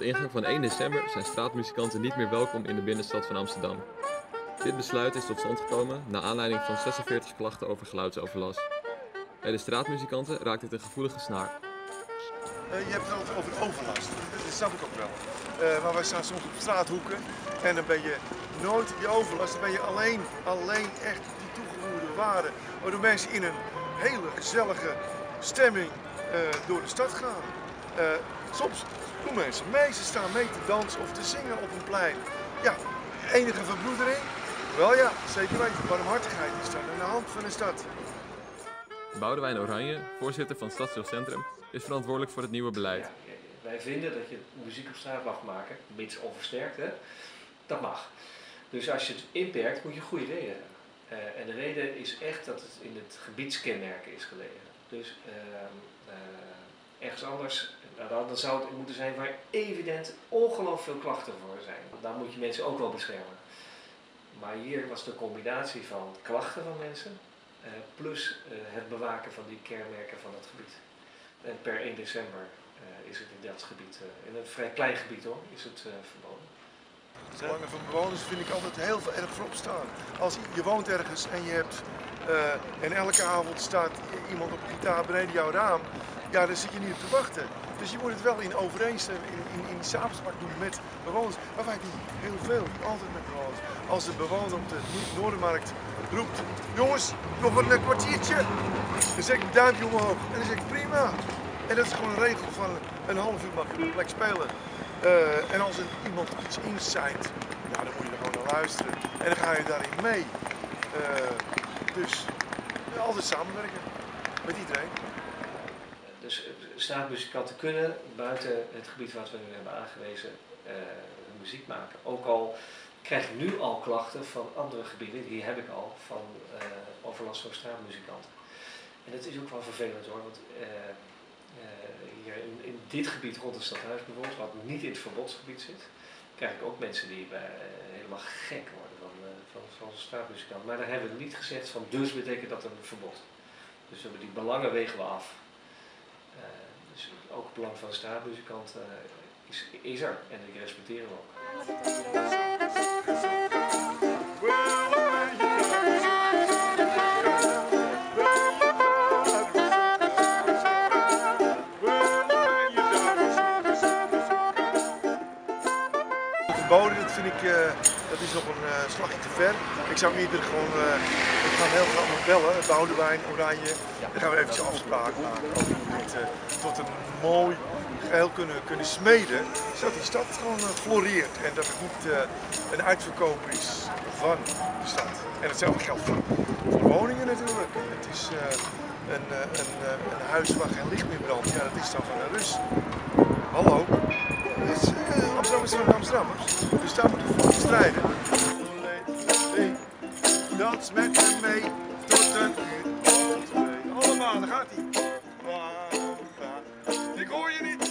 ingang van 1 december zijn straatmuzikanten niet meer welkom in de binnenstad van Amsterdam. Dit besluit is tot stand gekomen na aanleiding van 46 klachten over geluidsoverlast. Bij de straatmuzikanten raakt dit een gevoelige snaar. Uh, je hebt het altijd over overlast. Dat snap ik ook wel. Uh, maar wij staan soms op straathoeken en dan ben je nooit die overlast. Dan ben je alleen, alleen echt die toegevoegde waarde. Waardoor mensen in een hele gezellige stemming uh, door de stad gaan. soms doen mensen staan mee te dansen of te zingen op een plein. Ja, enige verbroedering? Wel ja, zeker weten. Barmhartigheid is dan aan de hand van een stad. Boudewijn Oranje, voorzitter van Stadsdeelcentrum, is verantwoordelijk voor het nieuwe beleid. Ja, wij vinden dat je muziek op straat mag maken, mits onversterkt, hè? dat mag. Dus als je het inperkt, moet je een goede reden hebben. Uh, en de reden is echt dat het in het gebiedskenmerken is gelegen. Dus uh, uh, ergens anders, nou, dan zou het moeten zijn waar evident ongelooflijk veel klachten voor zijn. Daar moet je mensen ook wel beschermen. Maar hier was de combinatie van klachten van mensen, uh, plus het bewaken van die kenmerken van het gebied. En per 1 december uh, is het in dat gebied, in een vrij klein gebied hoor, is het verboden. Het belangen van bewoners vind ik altijd heel erg voorop staan. Als je woont ergens en je hebt en elke avond staat iemand op gitaar beneden jouw raam, ja, dan zit je niet op te wachten. Dus je moet het wel in overeenstemming, in, in, doen met bewoners. Maar vaak niet heel veel, altijd met bewoners. Als de bewoner op de Noordermarkt roept, jongens, nog een kwartiertje, dan zeg ik een duimpje omhoog. En dan zeg ik prima. En dat is gewoon een regel van een half uur mag je op de plek spelen. Uh, en als er iemand iets insight, ja, dan moet je er gewoon naar luisteren. En dan ga je daarin mee. Uh, dus altijd samenwerken met iedereen. Dus straatmuzikanten kunnen buiten het gebied wat we nu hebben aangewezen uh, muziek maken. Ook al krijg ik nu al klachten van andere gebieden, die heb ik al, van overlast van straatmuzikanten. En dat is ook wel vervelend hoor, want hier in, dit gebied rond het stadhuis bijvoorbeeld, wat niet in het verbodsgebied zit, krijg ik ook mensen die bij, helemaal gek worden van, van, van straatmuzikant. Maar daar hebben we niet gezegd van dus betekent dat een verbod. Dus die belangen wegen we af. Dus ook het belang van de straatmuzikant is, is, er en die respecteren we ook. Verboden, dat vind ik, uh, dat is nog een uh, slagje te ver. Ik zou eerder gewoon, uh, ik ga heel graag nog bellen, Boudewijn, Oranje. Dan gaan we eventjes afspraken maken dit tot een mooi geheel kunnen, kunnen smeden. Zodat die stad gewoon floreert en dat het niet een uitverkoop is van de stad. En hetzelfde geldt voor, voor woningen natuurlijk. Het is een, een, een, huis waar geen licht meer brandt, ja dat is dan van een rust. Hallo? Amsterdam Amsterdammers. Dus daar moeten we voor strijden. Dans met me mee tot een uur Allemaal, daar gaat hij. Ik hoor je niet.